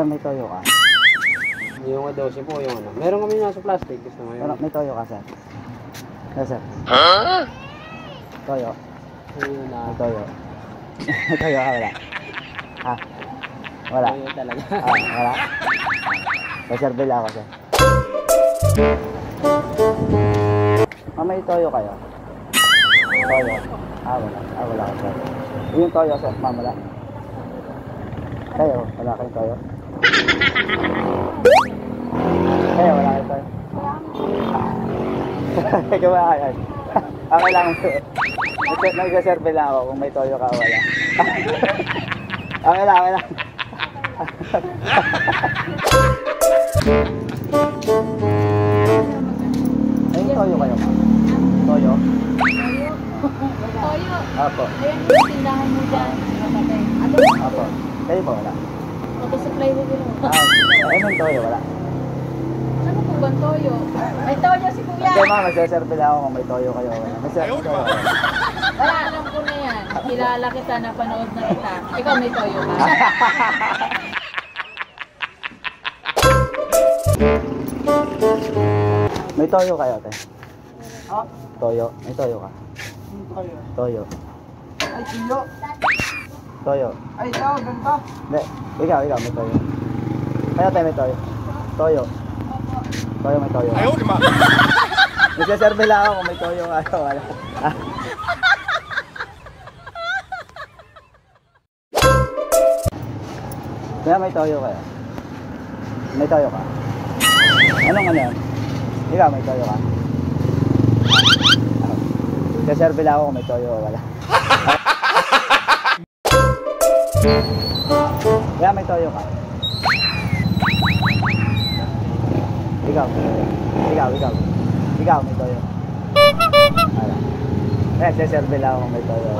Sir, may toyo ka. Yung 12 po, yung ano. Meron kami nasa plastic. Gusto mo Pero yun? may toyo ka, sir. Yes, sir. Toyo. Ayun na. May toyo. may toyo ka, wala. Ha? Wala. Ayun talaga. Ah, wala. Serbil ako, sir. Ah, may toyo kayo? Toyo. Ah, wala. Ah, wala ka, sir. Yung toyo, sir. Ma'am, wala. Kayo, wala kayong toyo? Kayo, wala toyo? Ikaw ba kayo? Okay lang. Nagsa- Nagsaserve lang ako kung may toyo ka wala. okay lang, okay lang. Ay, toyo kayo ma? Toyo? Toyo. Apo. Ayan yung tindahan mo dyan. Apo. Kayo po wala? Mag-supply mo din. Ah, ay, may toyo wala. Ano po ba toyo? May toyo si kuya. Hindi ma, magsaserve lang ako kung may toyo kayo. May ser- may toyo kayo. Wala, alam ko na yan. Kilala kita, napanood na kita. Ikaw may toyo ka. May toyo kayo, te. Ah, Toyo. May toyo ka. kayo. Toyo. Ay, tiyo. Toyo. Ay, ito, ganito. Hindi. Ikaw, ikaw, may toyo. Kaya tayo may toyo. Toyo. Toyo, may toyo. Ayaw, di ma. Nagsaserve lang ako kung may toyo o Wala. Kaya may toyo kayo. May toyo ka. Anong ano yan? Ikaw, may toyo ka. Nagsaserve lang ako kung may toyo wala. Kaya may toyo ka. Ikaw. Ikaw, ikaw. Ikaw, may toyo. Wala. Kaya saserve lang ako may toyo.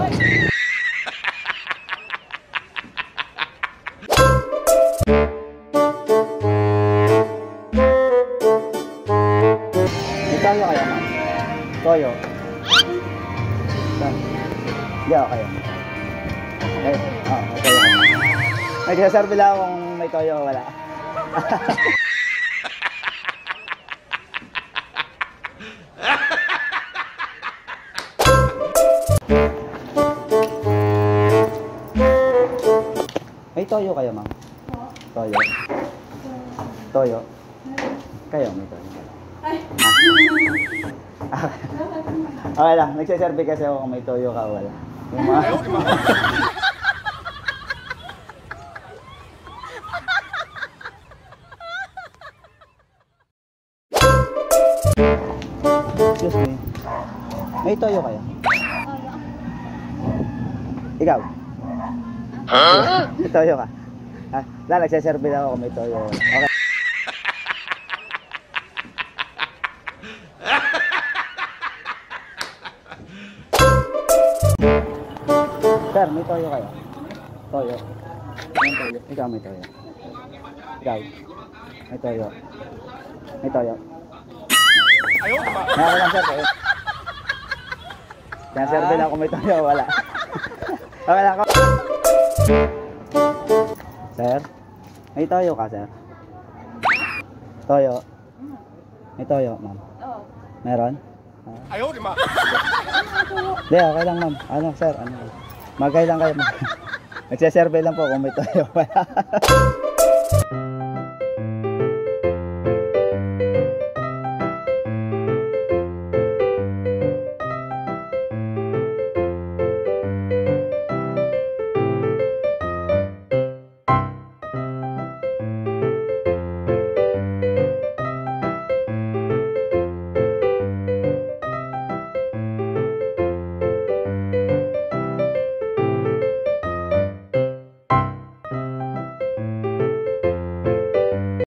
Toyo kaya, ma'am? Toyo. Saan? Hindi ako kayo. Eh, oh, ka. Nagsaserve lang kung may toyo o wala. May toyo kayo, ma'am? Toyo. Toyo. Kayo, may toyo. Ah. okay lang, nagsaserve kasi ako kung may toyo ka o wala. Yung mga... Excuse me. May toyo kayo? Ikaw? May toyo ka? Ha? Na, nagsaserve lang ako kung may toyo. Okay. Sir, may toyo kayo? Toyo. May toyo. Ikaw may toyo. Ikaw. May toyo. May toyo. Ayaw ba? Ayaw lang sir. Toyo. Kaya sir, lang kung may toyo wala. okay lang ako. Sir, may toyo ka sir? Toyo. May toyo, ma'am. Oo. Meron? Ayaw, di ma. Hindi, okay lang ma'am. Ano, sir? Ano? Magkay lang kayo ma'am. Nagsasurvey lang po kung may toyo. Wala.